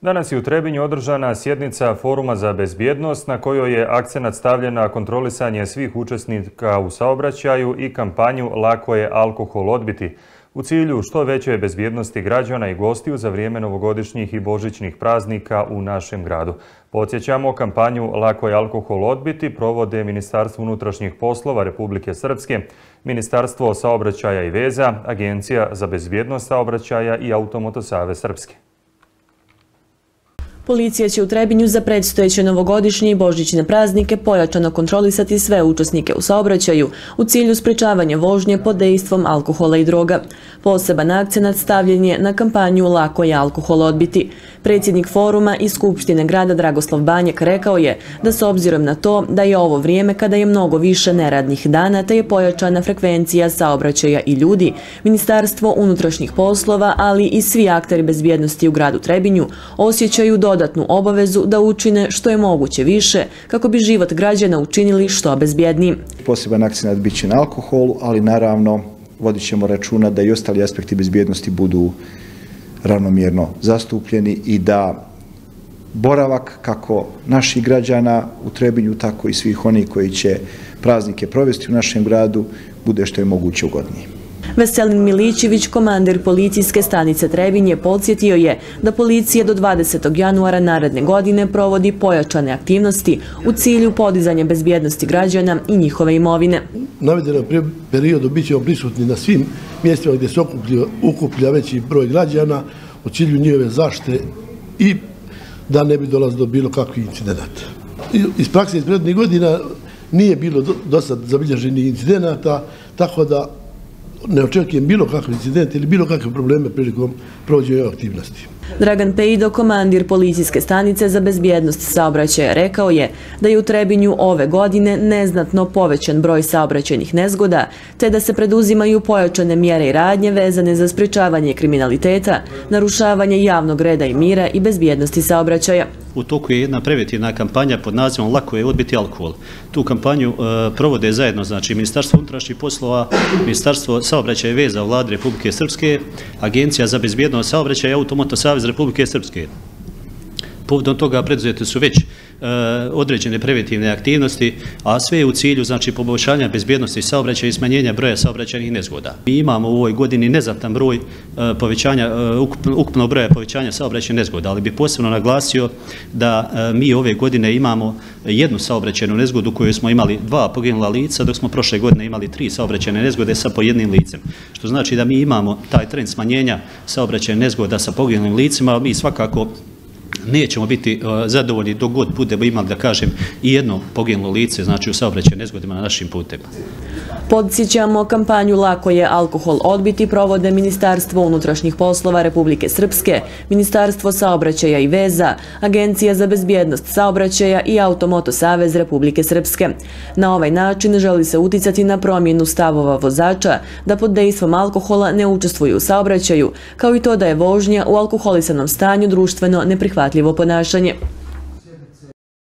Danas je u Trebinju održana sjednica Foruma za bezbjednost na kojoj je akcenat stavljen na kontrolisanje svih učesnika u saobraćaju i kampanju Lako je alkohol odbiti u cilju što veće bezbjednosti građana i gostiju za vrijeme novogodišnjih i božićnih praznika u našem gradu. Podsjećamo, kampanju Lako je alkohol odbiti provode Ministarstvo unutrašnjih poslova Republike Srpske, Ministarstvo saobraćaja i veza, Agencija za bezbjednost saobraćaja i Automotosave Srpske. Policija će u Trebinju za predstojeće novogodišnje i božićne praznike pojačano kontrolisati sve učesnike u saobraćaju u cilju sprečavanja vožnje pod dejstvom alkohola i droga. Poseban akcenat stavljen je na kampanju Lako je alkohol odbiti. Predsjednik foruma i Skupštine grada Dragoslav Banjak rekao je da s obzirom na to da je ovo vrijeme kada je mnogo više neradnih dana te je pojačana frekvencija saobraćaja i ljudi, Ministarstvo unutrašnjih poslova, ali i svi akteri bezbjednosti u gradu Trebinju osjećaju dodatnu obavezu da učine što je moguće više kako bi život građana učinili što bezbjednijim. Poseban akcenat bit će na alkoholu, ali naravno vodit ćemo računa da i ostali aspekti bezbjednosti budu ravnomjerno zastupljeni i da boravak kako naših građana u Trebinju, tako i svih onih koji će praznike provesti u našem gradu, bude što je moguće ugodniji. Veselin Milićević, komandir policijske stanice Trebinje, podsjetio je da policija do 20. januara naredne godine provodi pojačane aktivnosti u cilju podizanja bezbjednosti građana i njihove imovine. Navedeno periodu bit ćemo prisutni na svim mjestima gdje se ukuplja veći broj građana u cilju njihove zašte i da ne bi dolazilo do bilo kakvih incidenata. Iz prakse iz prednih godina nije bilo do sad zabilježenih incidenata, tako da ne očekujem bilo kakve incidente ili bilo kakve probleme prilikom provođenja aktivnosti. Dragan Pejdo, komandir policijske stanice za bezbjednost saobraćaja, rekao je da je u Trebinju ove godine neznatno povećan broj saobraćajnih nezgoda, te da se preduzimaju pojačane mjere i radnje vezane za spričavanje kriminaliteta, narušavanje javnog reda i mira i bezbjednosti saobraćaja u toku je jedna preventivna kampanja pod nazivom Lako je odbiti alkohol. Tu kampanju e, provode zajedno znači Ministarstvo unutrašnjih poslova, Ministarstvo saobraćaja i veza vlade Republike Srpske, Agencija za bezbjednost saobraćaja i Automoto Savez Republike Srpske. Povodom toga preduzete su već E, određene preventivne aktivnosti, a sve je u cilju znači poboljšanja bezbjednosti saobraćaja i smanjenja broja saobraćajnih nezgoda. Mi imamo u ovoj godini nezatan broj e, povećanja, e, ukupno broja povećanja saobraćajnih nezgoda, ali bi posebno naglasio da mi ove godine imamo jednu saobraćajnu nezgodu koju smo imali dva poginula lica, dok smo prošle godine imali tri saobraćajne nezgode sa po jednim licem. Što znači da mi imamo taj trend smanjenja saobraćajne nezgoda sa poginulim licima, mi svakako nećemo biti uh, zadovoljni dok god budemo imali, da kažem, i jedno poginulo lice, znači u saobraćaju nezgodima na našim putima. Podsjećamo kampanju Lako je alkohol odbiti provode Ministarstvo unutrašnjih poslova Republike Srpske, Ministarstvo saobraćaja i veza, Agencija za bezbjednost saobraćaja i Automoto Savez Republike Srpske. Na ovaj način želi se uticati na promjenu stavova vozača da pod dejstvom alkohola ne učestvuju u saobraćaju, kao i to da je vožnja u alkoholisanom stanju društveno neprihvatljiva neprihvatljivo ponašanje.